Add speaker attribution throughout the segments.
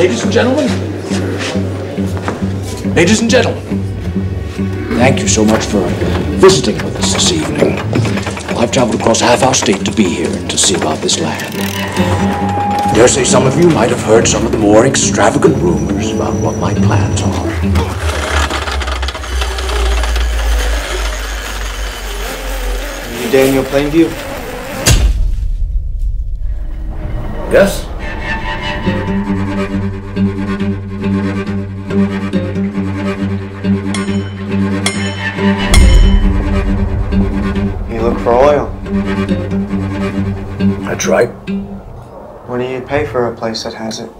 Speaker 1: Ladies and gentlemen, ladies and gentlemen, thank you so much for visiting with us this evening. I've traveled across half our state to be here and to see about this land. I dare say some of you might have heard some of the more extravagant rumors about what my plans are.
Speaker 2: You Daniel Plainview?
Speaker 1: Yes?
Speaker 2: Look for oil.
Speaker 1: That's right.
Speaker 2: What do you pay for a place that has it?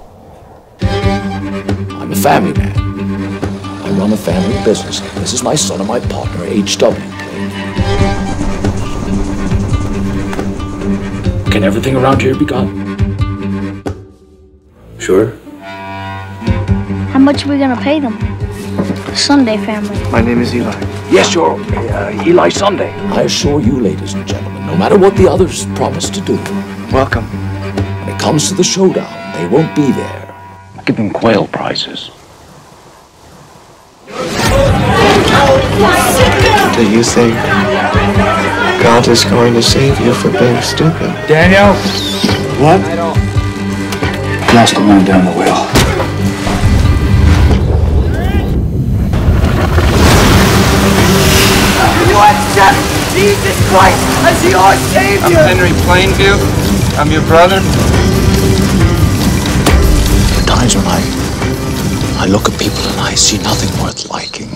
Speaker 1: I'm a family man. I run a family business. This is my son and my partner, H.W. Can everything around here be gone? Sure.
Speaker 3: How much are we gonna pay them? Sunday family.
Speaker 2: My name is Eli.
Speaker 1: Yes, you're uh, Eli Sunday. I assure you, ladies and gentlemen, no matter what the others promise to do,
Speaker 2: Welcome.
Speaker 1: when it comes to the showdown, they won't be there. Give them quail prizes.
Speaker 2: Do you think God is going to save you for being stupid?
Speaker 1: Daniel?
Speaker 2: What?
Speaker 1: Lost the man down the well.
Speaker 4: Accept Jesus Christ as your Savior.
Speaker 5: I'm Henry Plainview. I'm your brother.
Speaker 1: The times when I, I look at people and I see nothing worth liking.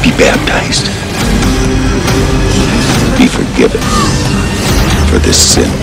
Speaker 1: Be baptized. Be forgiven for this sin.